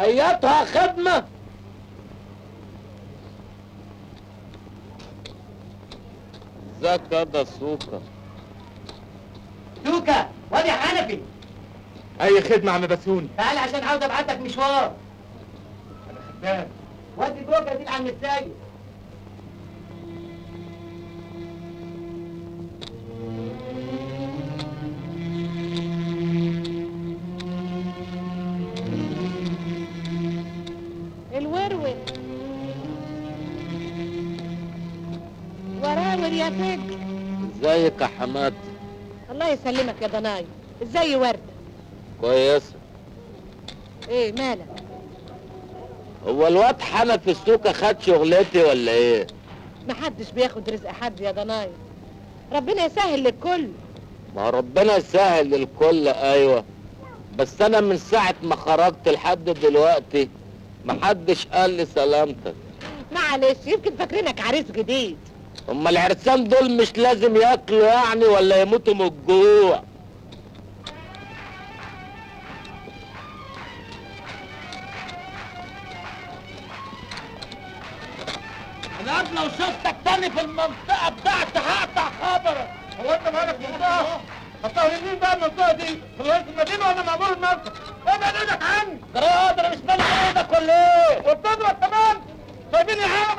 أيتها خدمة. ازيك يا ده سوكا توكا وادي حنفي. أي خدمة عم بسوني تعال عشان عاوز ابعتك مشوار. أنا خدام. ودي توكا دي على السايق يا إزيك يا حماد؟ الله يسلمك يا ضناي. إزاي وردة كويسة إيه مالك؟ هو الواد حنفي السوكة خد شغلتي ولا إيه؟ محدش بياخد رزق حد يا ضناي. ربنا يسهل للكل. ما ربنا يسهل للكل أيوه. بس أنا من ساعة ما خرجت لحد دلوقتي محدش قال لي سلامتك. معلش يمكن فاكرينك عريس جديد. هما العرسان دول مش لازم ياكلوا يعني ولا يموتوا من الجوع أنا لو شفتك تاني في المنطقة بتاعتي هقطع خبرك هو أنت مالك منطقه؟ هتطهر مين بقى المنطقة دي؟ في رئيس المدينة ولا مأمور المنطقة؟ ابعد إيدك عني جراد أنا مش مالك إيدك ولا إيه وبتضرب كمان سايبيني حاجة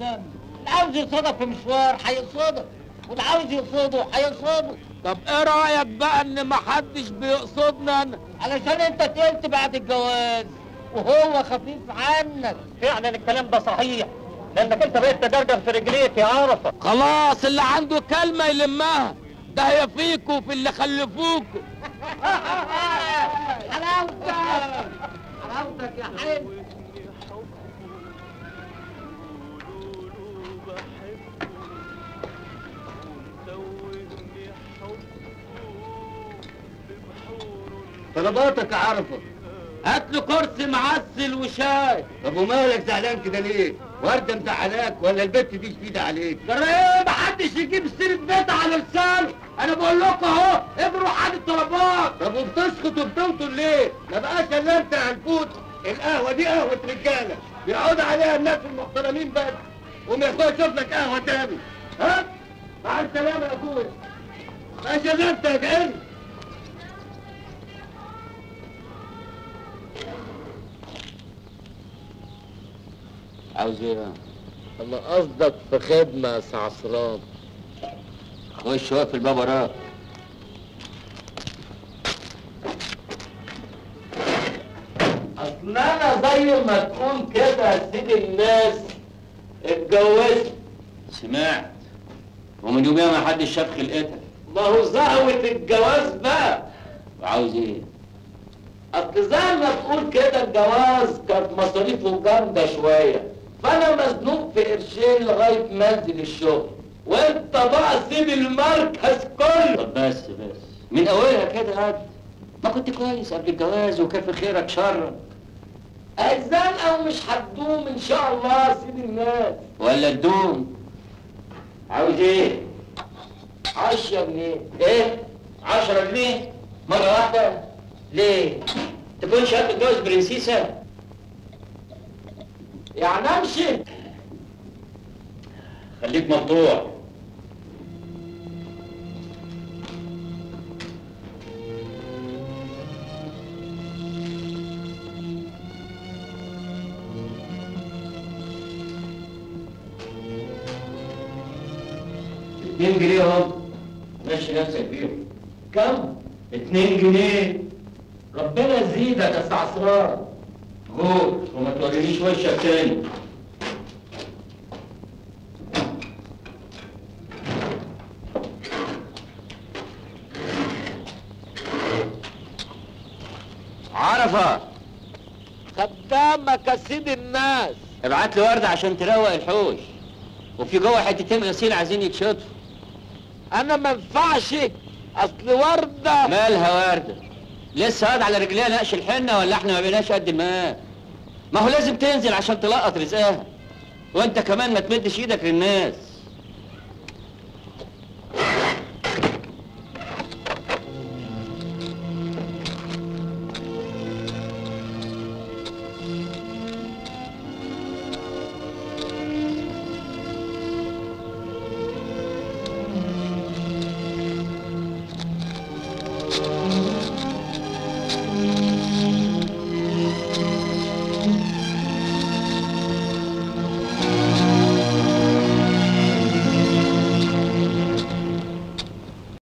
اللي عاوز يصادف في مشوار هيصادف. واللي عاوز يقصده هيقصده طب إيه رأيك بقى ان محدش بيقصدنا؟ أنا علشان انت تقلت بعد الجواز وهو خفيف عنك. فعلا الكلام ده صحيح؟ لأنك أنت بقيت تجرجر في رجليك يا عرفة. خلاص اللي عنده كلمة يلمها. ده هي فيكوا في اللي خلفوكوا حلاوتك حلاوتك يا حلو طلباتك يا عرفه. هات له كرسي معسل وشاي. طب ومالك زعلان كده ليه؟ ورده مزعلاك ولا البت دي شديده عليك؟ إيه محدش يجيب سيرة بيت على لسانه. أنا بقول لكم أهو اجروا حد الطلبات. طب وبتسكت وبتوطن ليه؟ ما بقاش إلا أنت هنفوت. القهوة دي قهوة رجالة. بيقعد عليها الناس المحترمين بس. وما ياخدش يشوف لك قهوة تاني. ها؟ مع السلامة يا أخويا. بقاش الا انت يا جعل عاوز إيه أنا قصدك في خدمة يا سعصران؟ خش واقف الباب وراك أصل أنا زي ما تقول كده يا سيدي الناس اتجوزت. سمعت. ومن يوميها ما حدش شاف خلقتك. ما هو زهوة الجواز بقى. وعاوز إيه؟ أصل زي ما تقول كده الجواز كانت مصاريفه جامدة شوية. فانا مزنوق في قرشين لغاية ما انزل الشغل وانت بقى سيب المركز كله طب بس بس من أولها كده قد ما كنت كويس قبل الجواز وكان في خيرك شرك الزنقه ومش هتدوم إن شاء الله سيب الناس ولا تدوم عاوز إيه؟ 10 جنيه إيه؟ 10 جنيه مرة واحدة؟ ليه؟ تكونش هتتجوز برنسيسة؟ يعني امشي. خليك مقطوع اتنين جنيه اهو. ماشي نفسك بيهم. كم؟ اتنين جنيه. ربنا يزيدك يا سعصران غور وما تورينيش وشك تاني عرفة. خدامك يا سيدي الناس. ابعت لي وردة عشان تروق الحوش. وفي جوه حتتين غسيل عايزين يتشطفوا أنا ما ينفعش. أصل وردة. مالها وردة؟ لسه قاعد على رجليها نقش الحنة ولا إحنا ما بقيناش قد الماء ما هو لازم تنزل عشان تلقط رزقها. وانت كمان ما تمدش إيدك للناس.